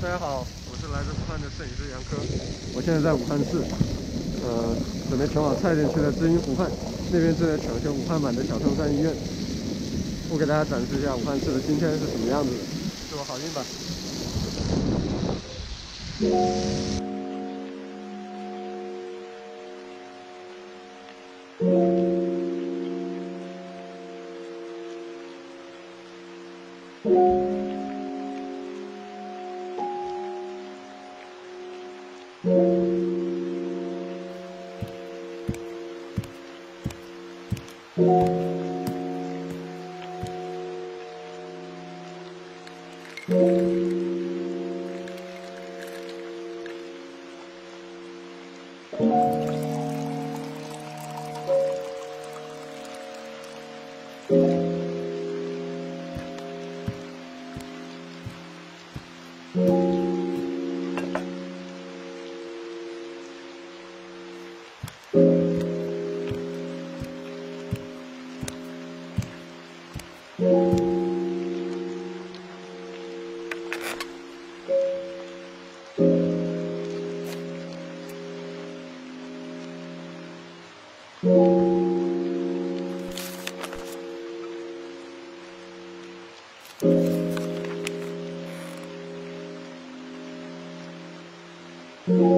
大家好，我是来自武汉的摄影师杨科，我现在在武汉市，呃，准备前往蔡甸区的知音湖畔，那边正在抢修武汉版的小松山医院。我给大家展示一下武汉市的今天是什么样子的，祝我好运吧。嗯 Thank you. Thank mm -hmm. you.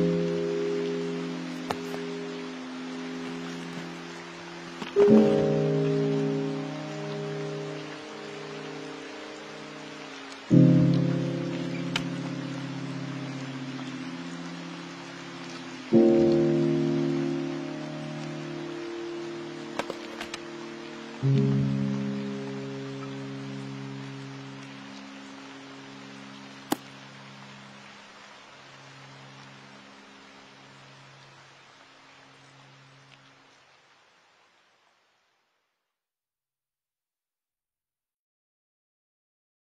Mm-hmm.